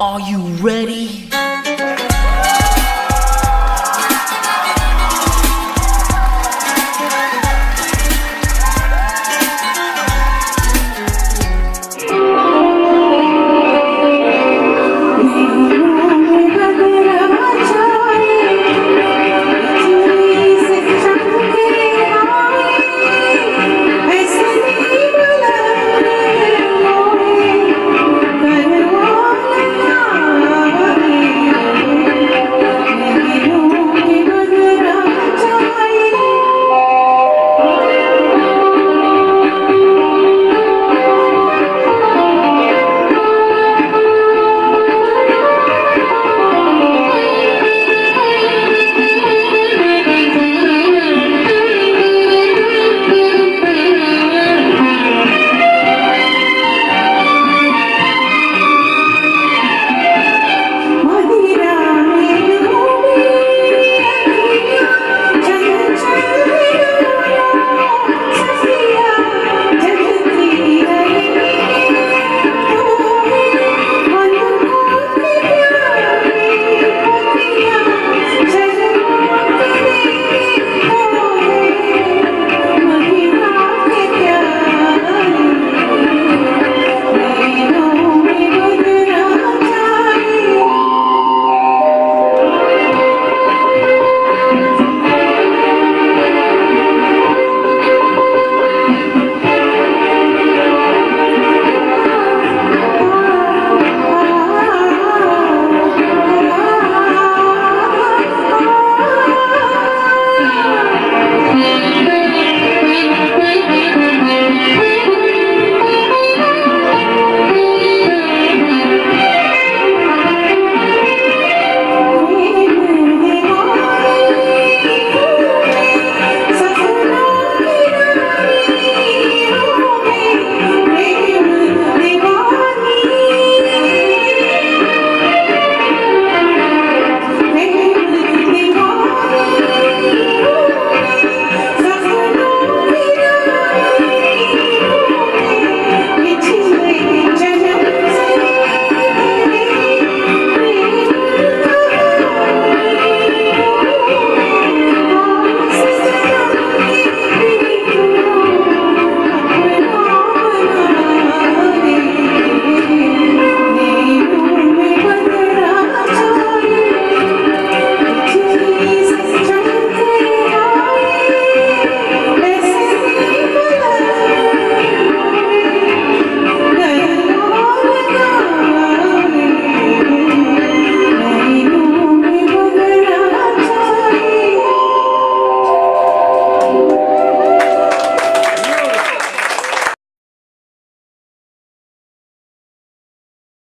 Are you ready?